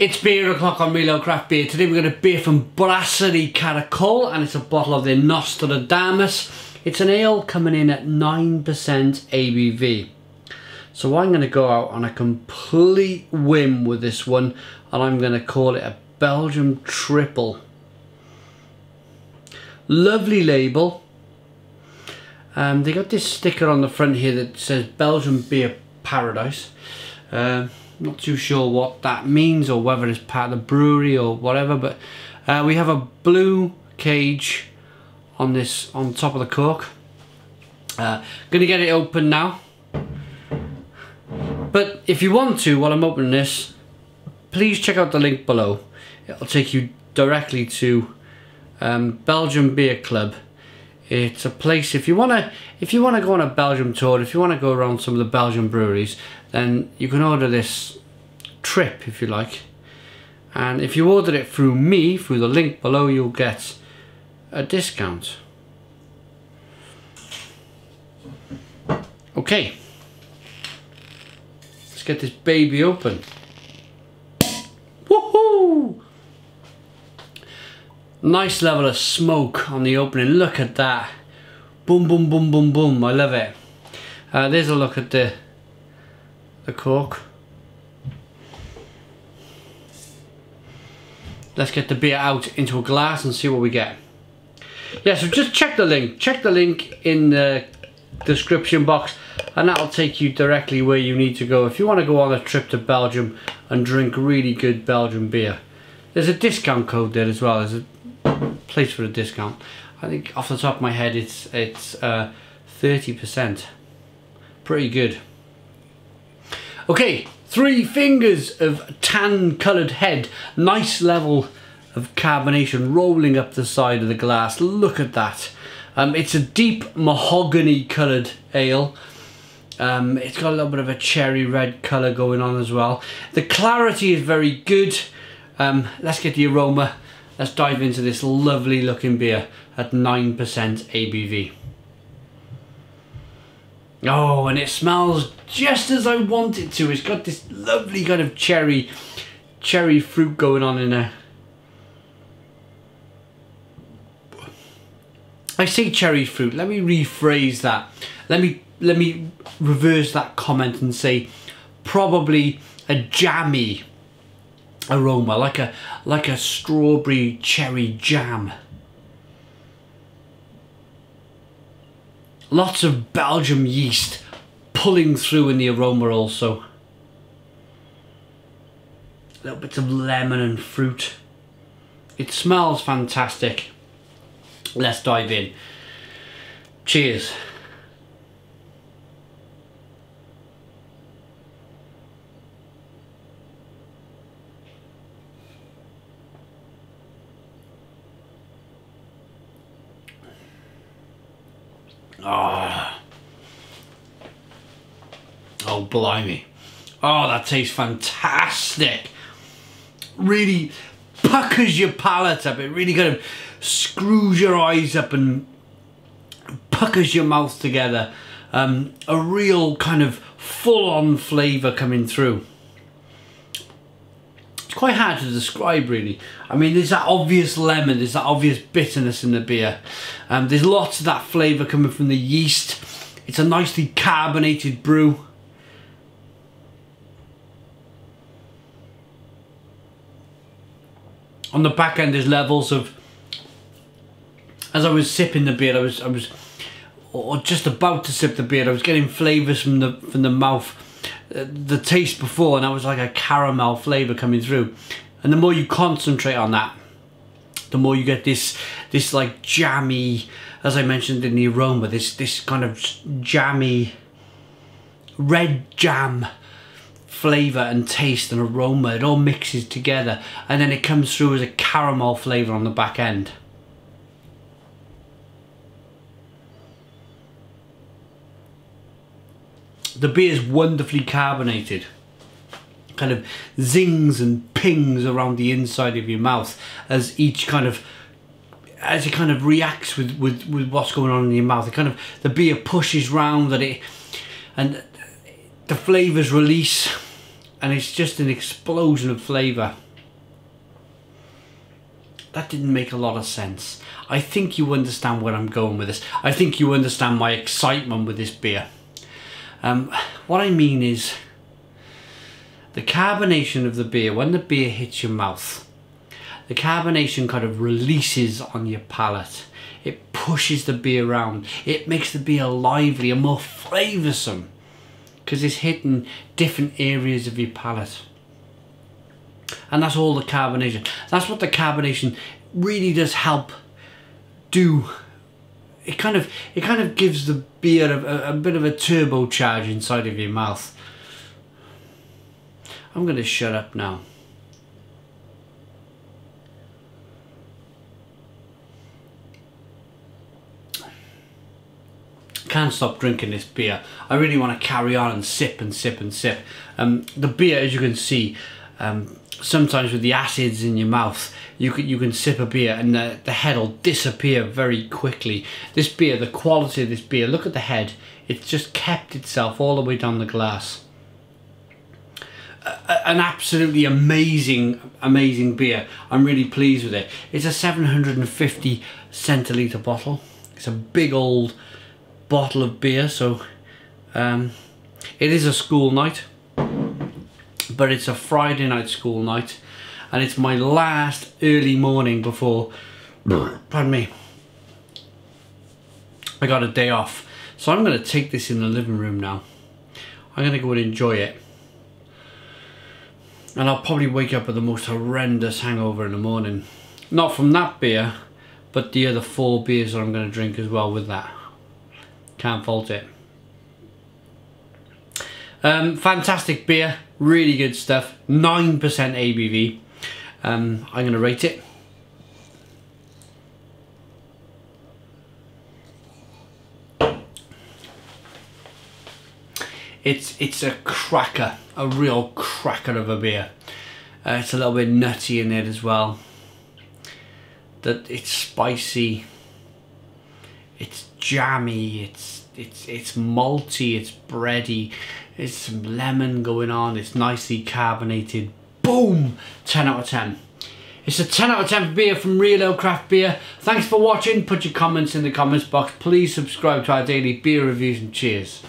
It's beer o'clock on Real Craft Beer. Today we're going to beer from Brasserie Caracole and it's a bottle of the Nostradamus. It's an ale coming in at 9% ABV. So I'm going to go out on a complete whim with this one and I'm going to call it a Belgium Triple. Lovely label. Um, they got this sticker on the front here that says Belgium Beer Paradise. Um, not too sure what that means or whether it's part of the brewery or whatever, but uh, we have a blue cage on this on top of the cork. Uh, gonna get it open now. But if you want to, while I'm opening this, please check out the link below. It'll take you directly to um, Belgium Beer Club. It's a place if you wanna if you wanna go on a Belgium tour, if you wanna go around some of the Belgian breweries, then you can order this trip if you like. And if you order it through me, through the link below, you'll get a discount. Okay. Let's get this baby open. Nice level of smoke on the opening. Look at that. Boom, boom, boom, boom, boom. I love it. Uh, there's a look at the the cork. Let's get the beer out into a glass and see what we get. Yeah, so just check the link. Check the link in the description box and that'll take you directly where you need to go if you want to go on a trip to Belgium and drink really good Belgian beer. There's a discount code there as well. There's a place for a discount. I think off the top of my head it's it's 30%. Uh, Pretty good. Okay, three fingers of tan coloured head. Nice level of carbonation rolling up the side of the glass. Look at that. Um, it's a deep mahogany coloured ale. Um, it's got a little bit of a cherry red colour going on as well. The clarity is very good. Um, let's get the aroma. Let's dive into this lovely looking beer at 9% ABV. Oh, and it smells just as I want it to. It's got this lovely kind of cherry, cherry fruit going on in there. I say cherry fruit. Let me rephrase that. Let me let me reverse that comment and say probably a jammy aroma, like a like a strawberry cherry jam. Lots of Belgium yeast pulling through in the aroma also. Little bits of lemon and fruit. It smells fantastic. Let's dive in. Cheers. Oh. Oh, blimey. Oh, that tastes fantastic. Really puckers your palate up. It really kind of screws your eyes up and puckers your mouth together. Um, a real kind of full-on flavour coming through. It's quite hard to describe really. I mean there's that obvious lemon, there's that obvious bitterness in the beer. Um, there's lots of that flavour coming from the yeast. It's a nicely carbonated brew. On the back end there's levels of as I was sipping the beer I was I was or just about to sip the beer I was getting flavours from the from the mouth the taste before and that was like a caramel flavour coming through. And the more you concentrate on that the more you get this this like jammy as I mentioned in the aroma this this kind of jammy red jam flavour and taste and aroma. It all mixes together and then it comes through as a caramel flavour on the back end The beer is wonderfully carbonated. Kind of zings and pings around the inside of your mouth as each kind of as it kind of reacts with, with, with what's going on in your mouth. It kind of the beer pushes round and it and the flavours release and it's just an explosion of flavour. that didn't make a lot of sense. I think you understand where I'm going with this. I think you understand my excitement with this beer. Um, what I mean is the carbonation of the beer, when the beer hits your mouth, the carbonation kind of releases on your palate. It pushes the beer around. It makes the beer lively and more flavoursome because it's hitting different areas of your palate. And that's all the carbonation. That's what the carbonation really does help do. It kind of it kind of gives the beer a, a bit of a turbocharge inside of your mouth. I'm going to shut up now. can't stop drinking this beer. I really want to carry on and sip and sip and sip. Um, the beer, as you can see, um, sometimes with the acids in your mouth, you can, you can sip a beer and the, the head will disappear very quickly. This beer, the quality of this beer, look at the head. It's just kept itself all the way down the glass. an absolutely amazing, amazing beer. I'm really pleased with it. It's a 750 centiliter bottle. It's a big old bottle of beer, so um, it is a school night, but it's a Friday night school night, and it's my last early morning before, pardon me, I got a day off. So I'm going to take this in the living room now. I'm going to go and enjoy it. And I'll probably wake up with the most horrendous hangover in the morning. Not from that beer, but the other four beers that I'm going to drink as well with that. Can't fault it. Um, fantastic beer, really good stuff. 9% ABV. Um, I'm going to rate it. It's it's a cracker, a real cracker of a beer. Uh, it's a little bit nutty in it as well. That it's spicy it's jammy, it's it's it's malty, it's bready, it's some lemon going on, it's nicely carbonated. Boom! 10 out of 10. It's a 10 out of 10 beer from Real Ale Craft Beer. Thanks for watching. Put your comments in the comments box. Please subscribe to our daily beer reviews and cheers.